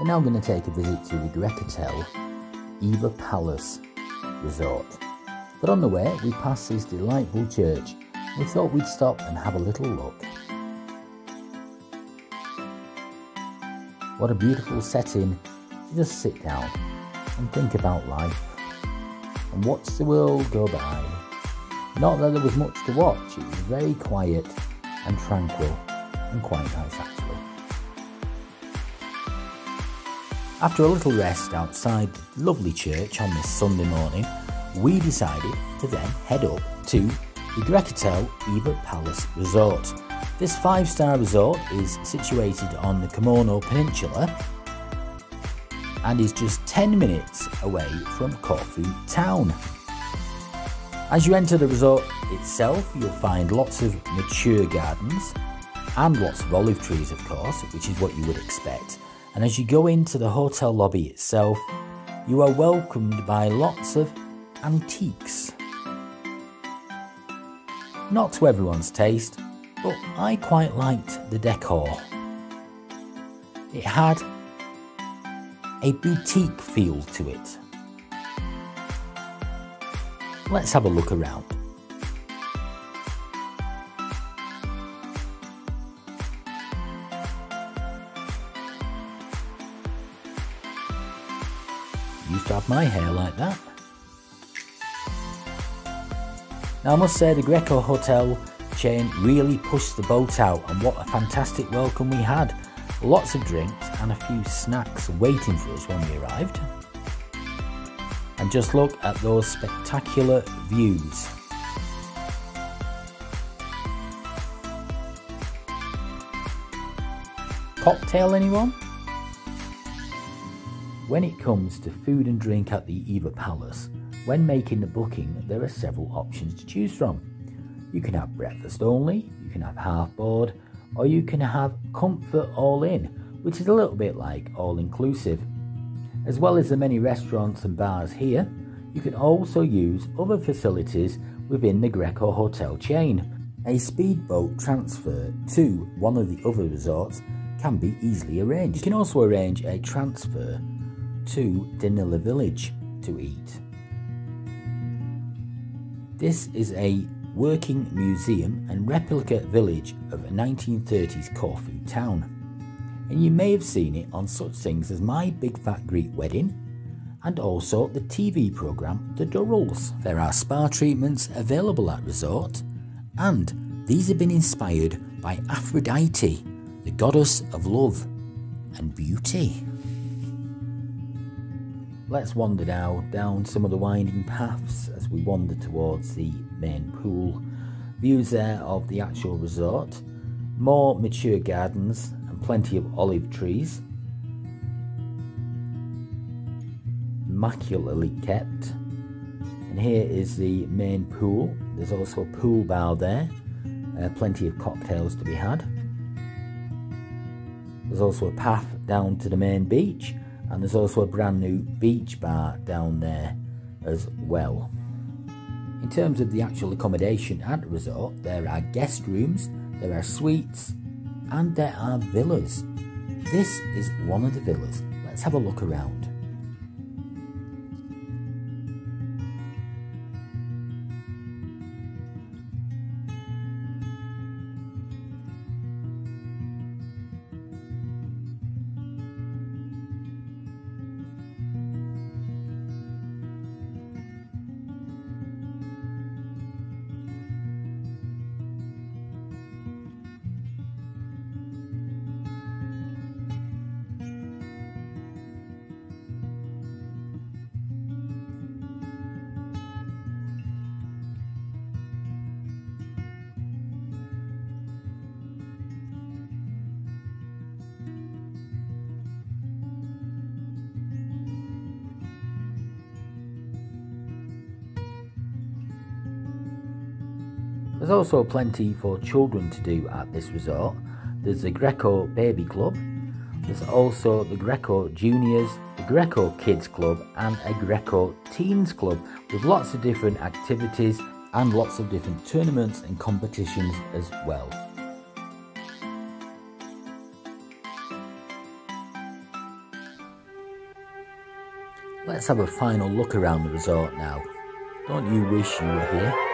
We're now going to take a visit to the Grecotel Eva Palace Resort. But on the way, we passed this delightful church. We thought we'd stop and have a little look. What a beautiful setting to just sit down and think about life and watch the world go by. Not that there was much to watch, it was very quiet and tranquil and quite nice After a little rest outside the lovely church on this Sunday morning, we decided to then head up to the Grecotel Eva Palace Resort. This five star resort is situated on the Komeno Peninsula and is just 10 minutes away from Corfu town. As you enter the resort itself, you'll find lots of mature gardens and lots of olive trees, of course, which is what you would expect and as you go into the hotel lobby itself, you are welcomed by lots of antiques. Not to everyone's taste, but I quite liked the decor. It had a boutique feel to it. Let's have a look around. To have my hair like that. Now I must say the Grecotel chain really pushed the boat out and what a fantastic welcome we had. Lots of drinks and a few snacks waiting for us when we arrived. And just look at those spectacular views. Cocktail anyone? When it comes to food and drink at the Eva Palace, when making the booking, there are several options to choose from. You can have breakfast only, you can have half board, or you can have comfort all in, which is a little bit like all inclusive. As well as the many restaurants and bars here, you can also use other facilities within the Grecotel chain. A speedboat transfer to one of the other resorts can be easily arranged. You can also arrange a transfer to Danilia village to eat. This is a working museum and replica village of a 1930s Corfu town. And you may have seen it on such things as My Big Fat Greek Wedding and also the TV programme The Durrells. There are spa treatments available at resort and these have been inspired by Aphrodite, the goddess of love and beauty. Let's wander now down some of the winding paths as we wander towards the main pool. Views there of the actual resort, more mature gardens and plenty of olive trees. Immaculately kept. And here is the main pool. There's also a pool bar there, uh, plenty of cocktails to be had. There's also a path down to the main beach and there's also a brand new beach bar down there as well. In terms of the actual accommodation at the resort, there are guest rooms, there are suites, and there are villas. This is one of the villas. Let's have a look around. There's also plenty for children to do at this resort. There's the Greco Baby Club, there's also the Greco Juniors, the Greco Kids Club, and a Greco Teens Club with lots of different activities and lots of different tournaments and competitions as well. Let's have a final look around the resort now. Don't you wish you were here?